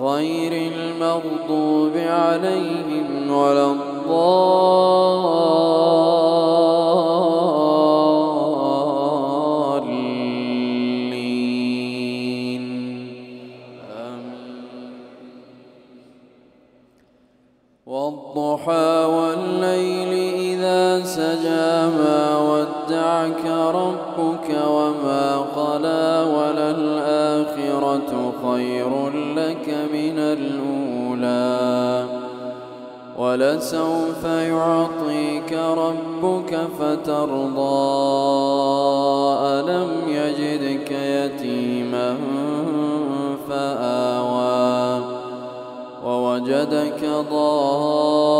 غير المغضوب عليهم ولا الضالين. والضحى والليل إذا سجى ما ودعك ربك وما قلى وللآخرة خير لك من الأولى. ولسوف يعطيك ربك فترضى. ألم يجدك يتيما فآوى. ووجدك ضالا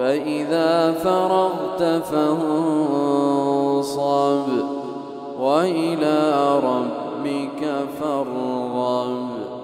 فإذا فرغت فانصب وإلى ربك فارغب.